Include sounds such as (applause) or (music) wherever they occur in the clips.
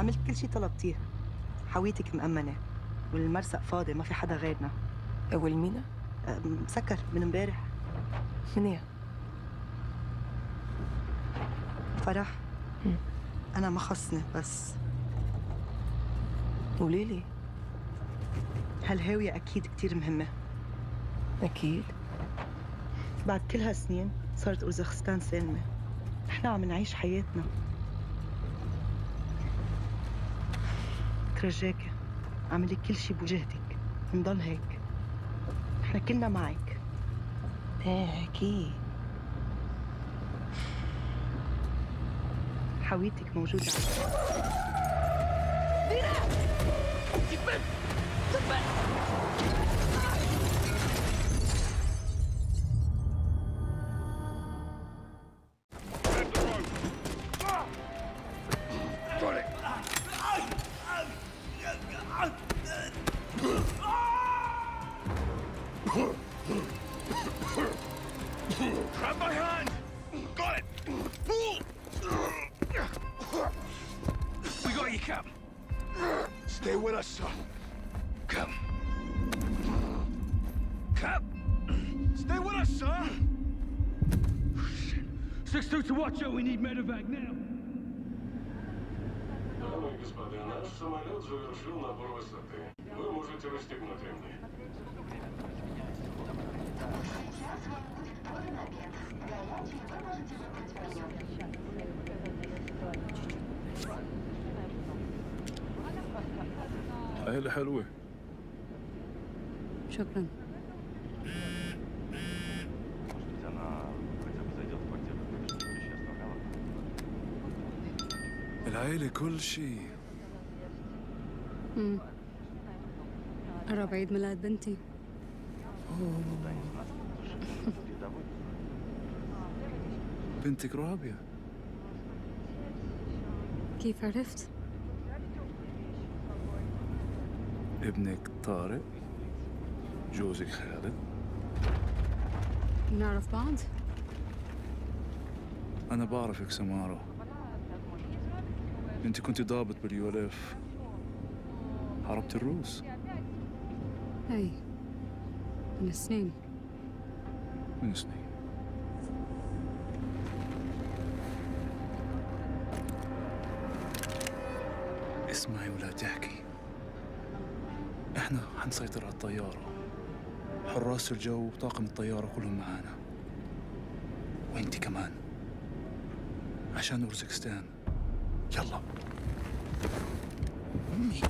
عملت كل شي طلبتيه حويتك مأمنة والمرسق فاضي ما في حدا غيرنا. والمينا مسكر من امبارح. منيح فرح. مم. أنا ما خصني بس. قولي لي. هالهاوية أكيد كتير مهمة. أكيد. بعد كل هالسنين صارت أوزبكستان سالمة. نحن عم نعيش حياتنا. ترجاكي أعملي كل شي بوجهتك. نضل هيك. نحن كلنا معك. إيه أكيد. حويتك موجودة عندي Grab my hand! Got it! Pull! We got you, Cap. Stay with us, son. Cap. Cap. Stay with us, son. Six two to watch out. We need medevac now. Дамы и господа, наш самолет завершил набор высоты. Вы можете расстегнуть ремни. Сейчас вам أهلا حلوة. شكرا. العيلة كل شيء امم قرب عيد ميلاد بنتي. بنتك رابية. كيف عرفت؟ ابنك طارق. جوزك خالد. نعرف بعض؟ أنا بعرفك سمارة. أنت كنت ضابط باليو إل إف. حاربت الروس. هي من سنين من سنين إحنا حنسيطر على الطيارة. حراس الجو وطاقم الطيارة كلهم معانا. وأنت كمان. عشان أورزكستان يلا. Мы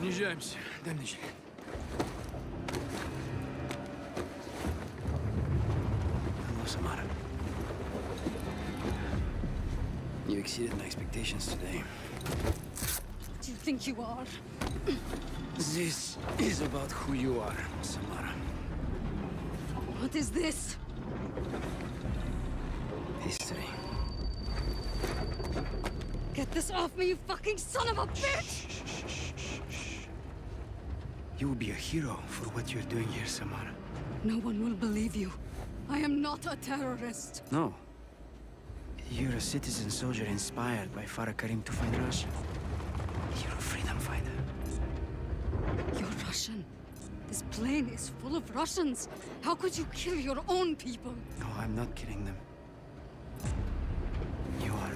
снижаемся. Дай мне жилет. Hello, Samara. You exceeded my expectations today. Do you think you are? This is about who you are, Samara. What is this? History. Get this off me, you fucking son of a bitch! You will be a hero for what you're doing here, Samara. No one will believe you. I am not a terrorist. No. You're a citizen soldier inspired by Farah Karim to find Russia. You're a freedom fighter. You're Russian. This plane is full of Russians. How could you kill your own people? No, I'm not killing them. You are.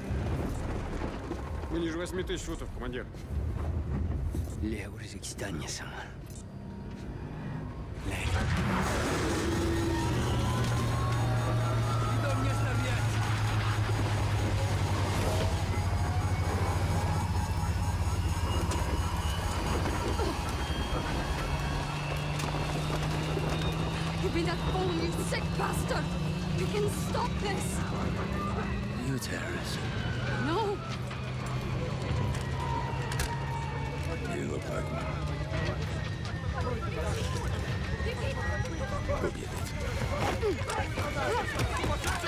Мы ниже восьми тысяч футов, командир. Ле Узбекистане, Самара. Ле. Me that phone, you sick bastard! You can stop this! You terrorist. No! You look like one. Go get it.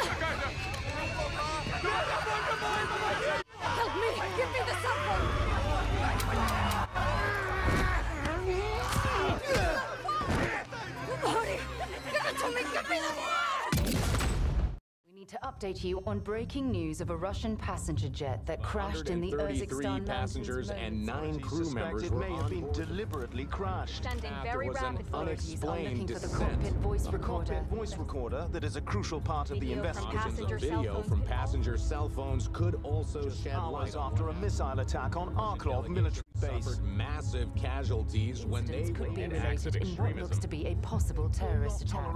Update you on breaking news of a Russian passenger jet that crashed in the 133 Urzikstan passengers and nine crew members were on board. deliberately crashed. Standing very there was an rapid authorities unexplained for the descent. cockpit voice A recorder. cockpit voice recorder that is a crucial part of the investigation. Video phones from passenger cell phones could also shed Hours light on after a missile attack on Arklov military base. suffered massive casualties when they Incidents could be went related in what looks to be a possible terrorist attack.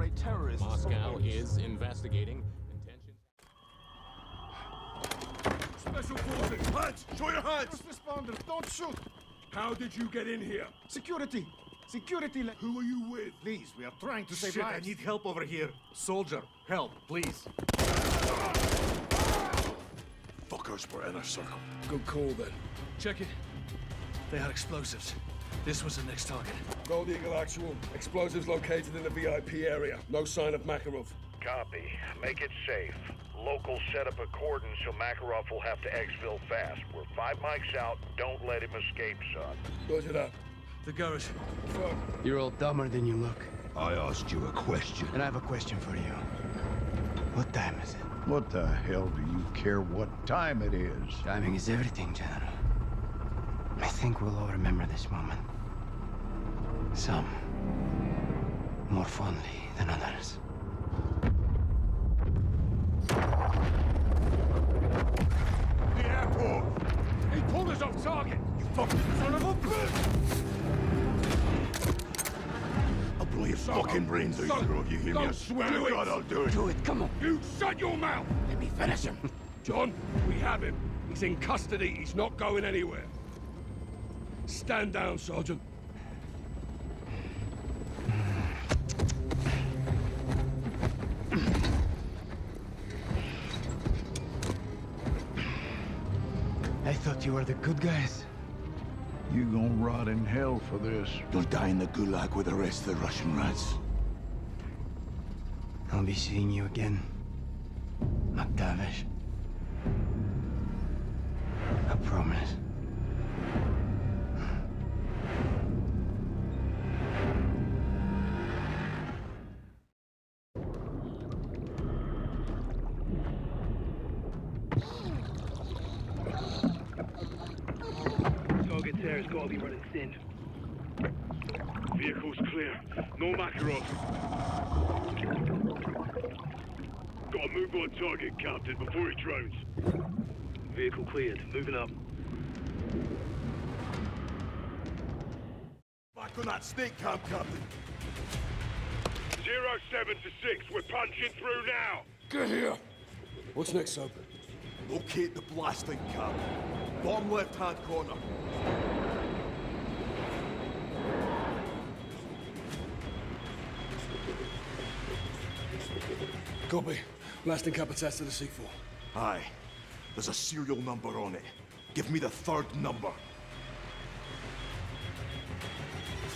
Moscow is investigating Special forces! Hands! Show your hands! First responders, don't shoot! How did you get in here? Security! Security! le- Who are you with? Please, we are trying to save Shit, I need help over here. Soldier, help, please. Fuckers were in a circle. Good call then. Check it. They had explosives. This was the next target. Gold Eagle actual. Explosives located in the VIP area. No sign of Makarov. Copy. Make it safe. Locals set up a cordon so Makarov will have to exfil fast. We're five mics out. Don't let him escape, son. Close it up. The garage. Fuck. You're all dumber than you look. I asked you a question. And I have a question for you. What time is it? What the hell do you care what time it is? Timing is everything, General. I think we'll all remember this moment. Some more fondly than others. Fucking brains out, either of you, hear me? I swear to God I'll do it! Do it, come on. You shut your mouth! Let me finish him. (laughs) John, we have him. He's in custody. He's not going anywhere. Stand down, Sergeant. I thought you were the good guys. You gonna rot in hell for this. You'll die in the gulag with the rest of the Russian rats. I'll be seeing you again, MacTavish. Target there has got to be running thin. Vehicle's clear. No Makarov. Got to move on target, Captain, before he drones. Vehicle cleared. Moving up. Back on that snake camp, Captain. Zero seven to six. We're punching through now. Get here. What's next, Soap? Locate the blasting cap. Bottom left-hand corner. Copy. Blasting cap attached to the C4. Aye. There's a serial number on it. Give me the third number.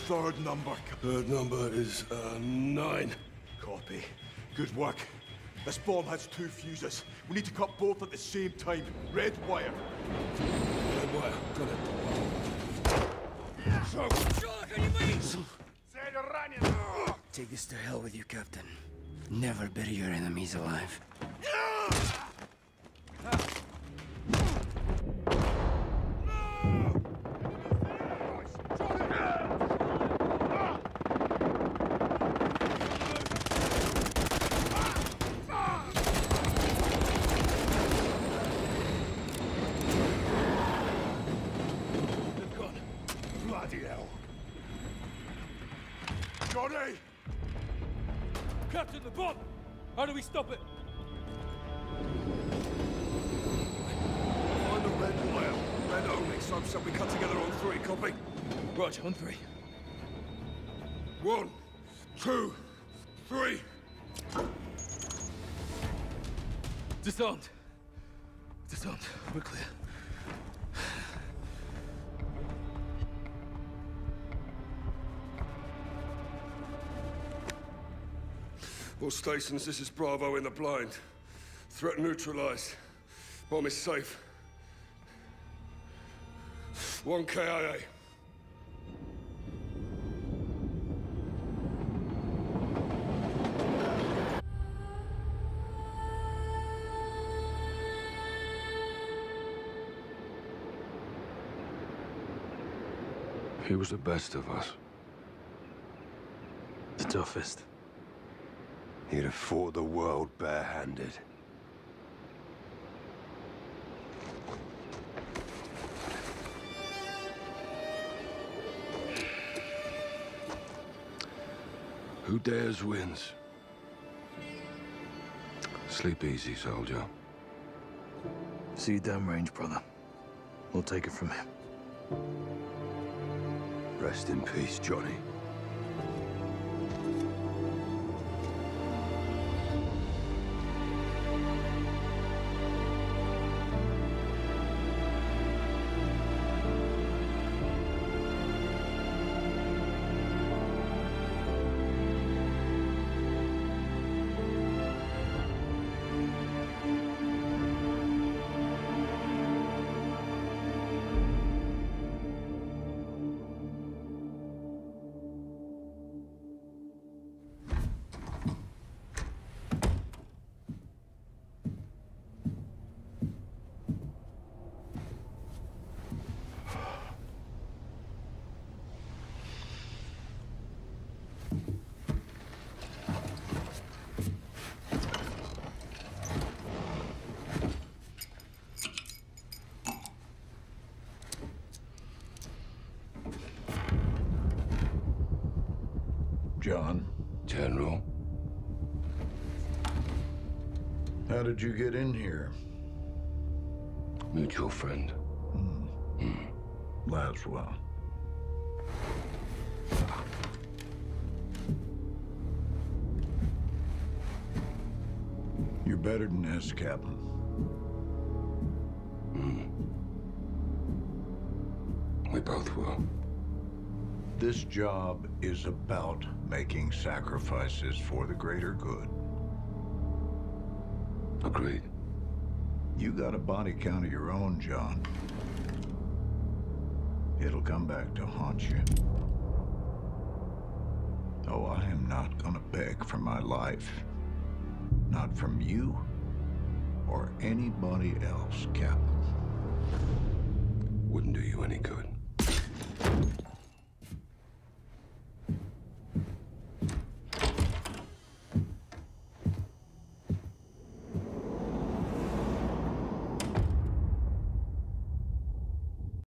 Third number. Third number is, uh, nine. Copy. Good work. This bomb has two fuses. We need to cut both at the same time. Red wire. Red wire. Got it. So, Take this to hell with you, Captain. Never bury your enemies alive. Bloody hell. Johnny! Captain, the bomb! How do we stop it? Find the red wire. Red only, so so we cut together on three, copy? Roger, on three. One, two, three. Disarmed. Disarmed. We're clear. All stations, this is Bravo in the blind. Threat neutralized. Bomb is safe. One KIA. He was the best of us. The toughest. He'd have fought the world barehanded. Who dares wins. Sleep easy, soldier. See you downrange, brother. We'll take it from here. Rest in peace, Johnny. John. General. How did you get in here? Mutual friend. Hmm. Laswell. You're better than this, Captain. We both will. This job is about making sacrifices for the greater good. Agreed. You got a body count of your own, John. It'll come back to haunt you. Oh, I am not gonna beg for my life. Not from you or anybody else, Captain. Wouldn't do you any good.